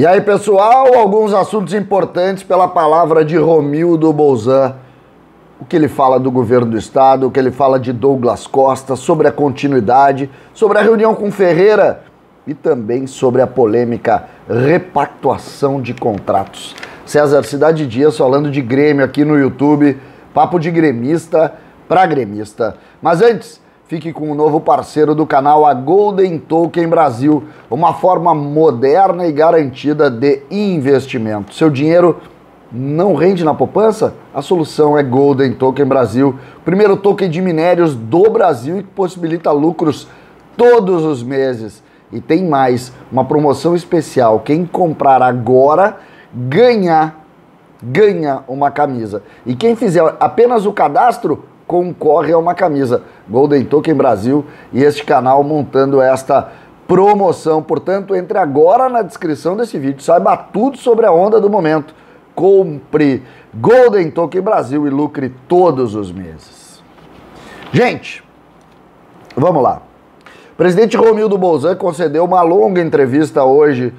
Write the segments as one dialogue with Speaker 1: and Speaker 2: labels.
Speaker 1: E aí, pessoal, alguns assuntos importantes pela palavra de Romildo Bolzan. O que ele fala do governo do estado, o que ele fala de Douglas Costa, sobre a continuidade, sobre a reunião com Ferreira e também sobre a polêmica repactuação de contratos. César Cidade Dias falando de Grêmio aqui no YouTube, papo de gremista para gremista. Mas antes, fique com o um novo parceiro do canal, a Golden Token Brasil, uma forma moderna e garantida de investimento. Seu dinheiro não rende na poupança? A solução é Golden Token Brasil, primeiro token de minérios do Brasil e que possibilita lucros todos os meses. E tem mais, uma promoção especial. Quem comprar agora ganha ganha uma camisa. E quem fizer apenas o cadastro concorre a uma camisa. Golden Token Brasil e este canal montando esta promoção. Portanto, entre agora na descrição desse vídeo, saiba tudo sobre a onda do momento. Compre Golden Token Brasil e lucre todos os meses. Gente, vamos lá. O presidente Romildo Bolzan concedeu uma longa entrevista hoje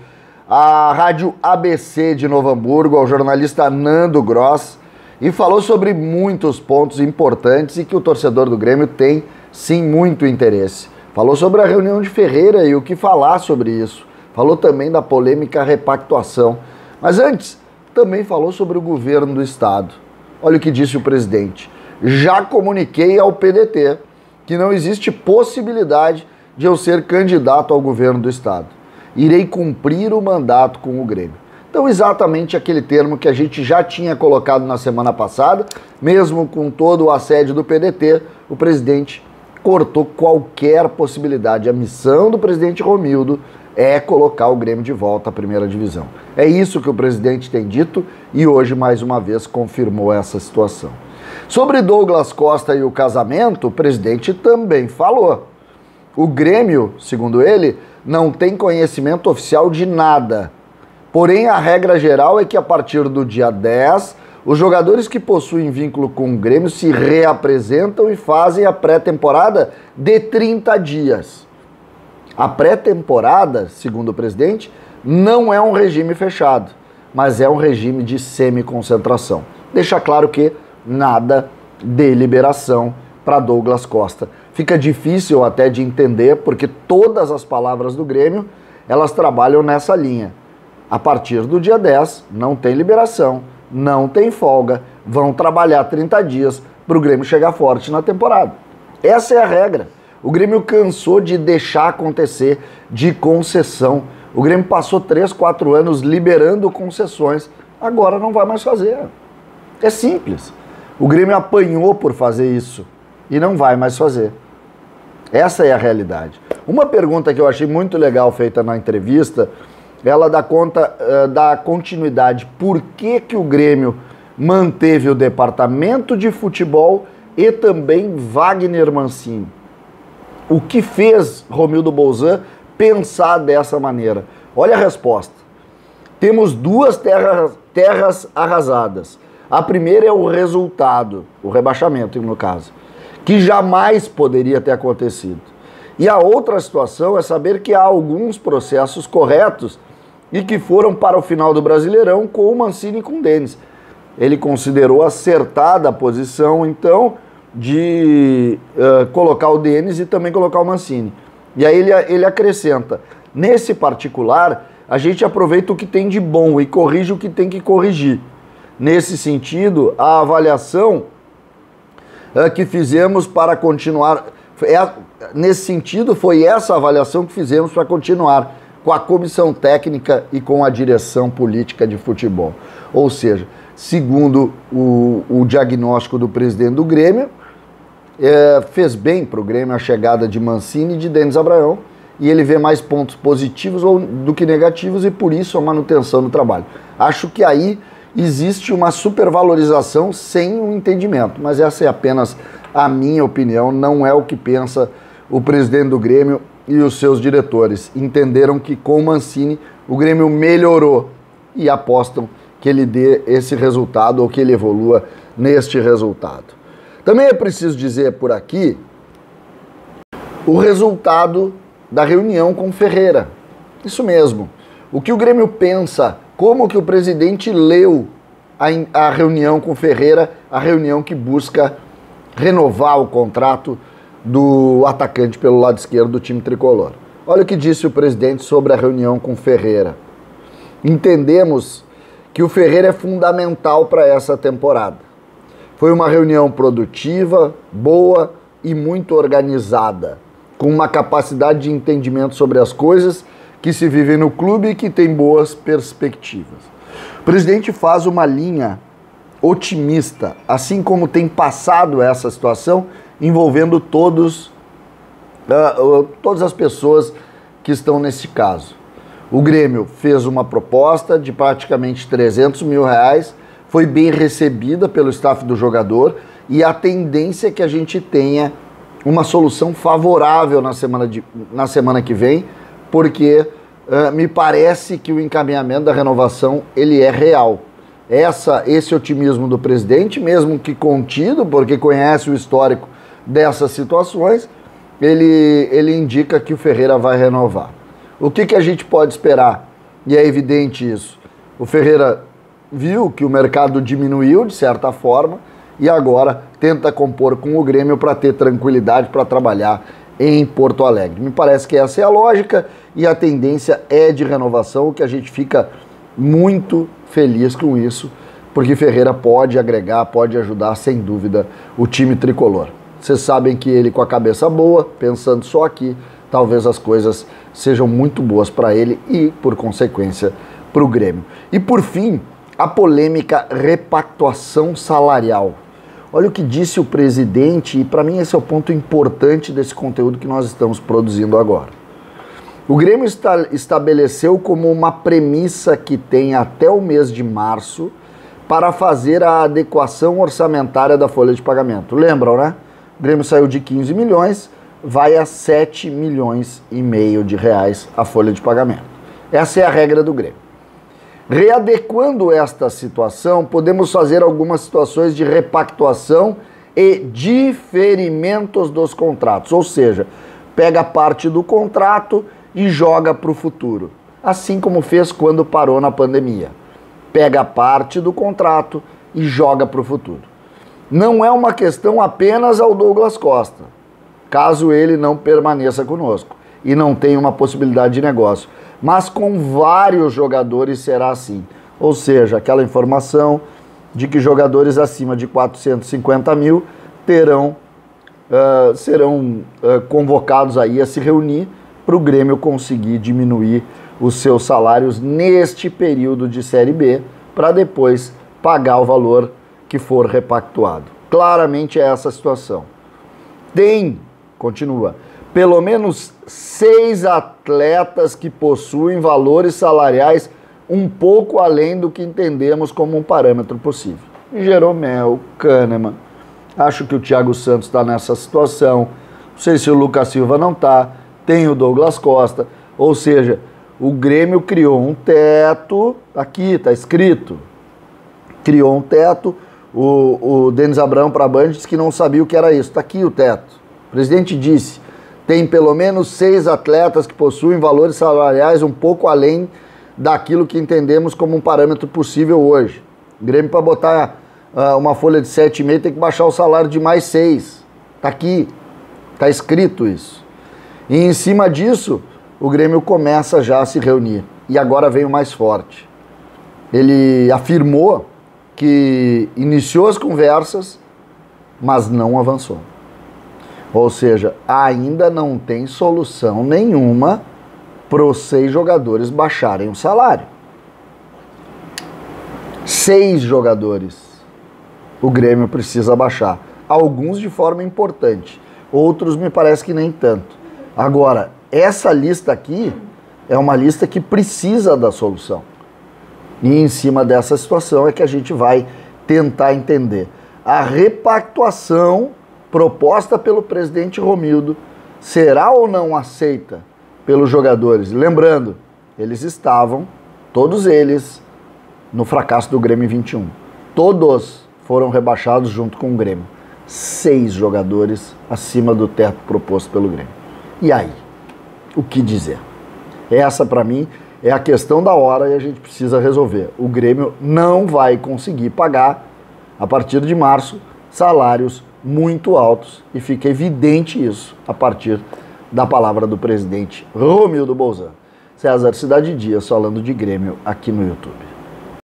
Speaker 1: à Rádio ABC de Novo Hamburgo, ao jornalista Nando Gross e falou sobre muitos pontos importantes e que o torcedor do Grêmio tem sim muito interesse. Falou sobre a reunião de Ferreira e o que falar sobre isso. Falou também da polêmica repactuação. Mas antes, também falou sobre o governo do estado. Olha o que disse o presidente. Já comuniquei ao PDT que não existe possibilidade de eu ser candidato ao governo do estado. Irei cumprir o mandato com o Grêmio. Então, exatamente aquele termo que a gente já tinha colocado na semana passada, mesmo com todo o assédio do PDT, o presidente cortou qualquer possibilidade. A missão do presidente Romildo é colocar o Grêmio de volta à primeira divisão. É isso que o presidente tem dito e hoje, mais uma vez, confirmou essa situação. Sobre Douglas Costa e o casamento, o presidente também falou. O Grêmio, segundo ele, não tem conhecimento oficial de nada Porém, a regra geral é que a partir do dia 10, os jogadores que possuem vínculo com o Grêmio se reapresentam e fazem a pré-temporada de 30 dias. A pré-temporada, segundo o presidente, não é um regime fechado, mas é um regime de semi-concentração. Deixa claro que nada de liberação para Douglas Costa. Fica difícil até de entender porque todas as palavras do Grêmio, elas trabalham nessa linha a partir do dia 10, não tem liberação, não tem folga, vão trabalhar 30 dias para o Grêmio chegar forte na temporada. Essa é a regra. O Grêmio cansou de deixar acontecer de concessão. O Grêmio passou 3, 4 anos liberando concessões, agora não vai mais fazer. É simples. O Grêmio apanhou por fazer isso e não vai mais fazer. Essa é a realidade. Uma pergunta que eu achei muito legal feita na entrevista ela dá conta uh, da continuidade. Por que, que o Grêmio manteve o departamento de futebol e também Wagner Mancini? O que fez Romildo Bolzan pensar dessa maneira? Olha a resposta. Temos duas terras, terras arrasadas. A primeira é o resultado, o rebaixamento, no caso, que jamais poderia ter acontecido. E a outra situação é saber que há alguns processos corretos e que foram para o final do Brasileirão com o Mancini e com o Denis. Ele considerou acertada a posição, então, de uh, colocar o Denis e também colocar o Mancini. E aí ele, ele acrescenta: nesse particular, a gente aproveita o que tem de bom e corrige o que tem que corrigir. Nesse sentido, a avaliação uh, que fizemos para continuar. É, nesse sentido, foi essa avaliação que fizemos para continuar com a comissão técnica e com a direção política de futebol. Ou seja, segundo o, o diagnóstico do presidente do Grêmio, é, fez bem para o Grêmio a chegada de Mancini e de Denis Abraão, e ele vê mais pontos positivos do que negativos e por isso a manutenção do trabalho. Acho que aí existe uma supervalorização sem um entendimento, mas essa é apenas a minha opinião, não é o que pensa o presidente do Grêmio e os seus diretores entenderam que com o Mancini o Grêmio melhorou e apostam que ele dê esse resultado ou que ele evolua neste resultado. Também é preciso dizer por aqui o resultado da reunião com Ferreira. Isso mesmo. o que o Grêmio pensa, como que o presidente leu a, a reunião com Ferreira, a reunião que busca renovar o contrato do atacante pelo lado esquerdo do time tricolor. Olha o que disse o presidente sobre a reunião com Ferreira. Entendemos que o Ferreira é fundamental para essa temporada. Foi uma reunião produtiva, boa e muito organizada, com uma capacidade de entendimento sobre as coisas que se vivem no clube e que tem boas perspectivas. O presidente faz uma linha otimista, assim como tem passado essa situação envolvendo todos, uh, todas as pessoas que estão nesse caso. O Grêmio fez uma proposta de praticamente 300 mil reais, foi bem recebida pelo staff do jogador e a tendência é que a gente tenha uma solução favorável na semana, de, na semana que vem, porque uh, me parece que o encaminhamento da renovação ele é real. Essa, esse otimismo do presidente, mesmo que contido, porque conhece o histórico dessas situações, ele, ele indica que o Ferreira vai renovar. O que, que a gente pode esperar? E é evidente isso. O Ferreira viu que o mercado diminuiu de certa forma e agora tenta compor com o Grêmio para ter tranquilidade para trabalhar em Porto Alegre. Me parece que essa é a lógica e a tendência é de renovação, o que a gente fica muito feliz com isso, porque Ferreira pode agregar, pode ajudar sem dúvida o time tricolor. Vocês sabem que ele com a cabeça boa, pensando só aqui, talvez as coisas sejam muito boas para ele e, por consequência, para o Grêmio. E por fim, a polêmica repactuação salarial. Olha o que disse o presidente, e para mim esse é o ponto importante desse conteúdo que nós estamos produzindo agora. O Grêmio está, estabeleceu como uma premissa que tem até o mês de março para fazer a adequação orçamentária da folha de pagamento. Lembram, né? O Grêmio saiu de 15 milhões, vai a 7 milhões e meio de reais a folha de pagamento. Essa é a regra do Grêmio. Readequando esta situação, podemos fazer algumas situações de repactuação e diferimentos dos contratos, ou seja, pega parte do contrato e joga para o futuro, assim como fez quando parou na pandemia. Pega parte do contrato e joga para o futuro não é uma questão apenas ao Douglas Costa, caso ele não permaneça conosco e não tenha uma possibilidade de negócio. Mas com vários jogadores será assim. Ou seja, aquela informação de que jogadores acima de 450 mil terão, uh, serão uh, convocados aí a se reunir para o Grêmio conseguir diminuir os seus salários neste período de Série B, para depois pagar o valor que for repactuado. Claramente é essa a situação. Tem, continua, pelo menos seis atletas que possuem valores salariais um pouco além do que entendemos como um parâmetro possível. Jeromel, Kahneman, acho que o Thiago Santos está nessa situação, não sei se o Lucas Silva não está, tem o Douglas Costa, ou seja, o Grêmio criou um teto, aqui está escrito, criou um teto o, o Denis Abrão para a Band disse que não sabia o que era isso. Está aqui o teto. O presidente disse: tem pelo menos seis atletas que possuem valores salariais um pouco além daquilo que entendemos como um parâmetro possível hoje. O Grêmio, para botar uh, uma folha de 7,5, tem que baixar o salário de mais seis. Está aqui. Está escrito isso. E em cima disso, o Grêmio começa já a se reunir. E agora vem o mais forte. Ele afirmou que iniciou as conversas, mas não avançou. Ou seja, ainda não tem solução nenhuma para os seis jogadores baixarem o salário. Seis jogadores o Grêmio precisa baixar. Alguns de forma importante, outros me parece que nem tanto. Agora, essa lista aqui é uma lista que precisa da solução. E em cima dessa situação é que a gente vai tentar entender. A repactuação proposta pelo presidente Romildo será ou não aceita pelos jogadores? Lembrando, eles estavam, todos eles, no fracasso do Grêmio 21. Todos foram rebaixados junto com o Grêmio. Seis jogadores acima do teto proposto pelo Grêmio. E aí? O que dizer? Essa, para mim, é a questão da hora e a gente precisa resolver. O Grêmio não vai conseguir pagar, a partir de março, salários muito altos e fica evidente isso a partir da palavra do presidente Romildo Bolzan. César Cidade Dias falando de Grêmio aqui no YouTube.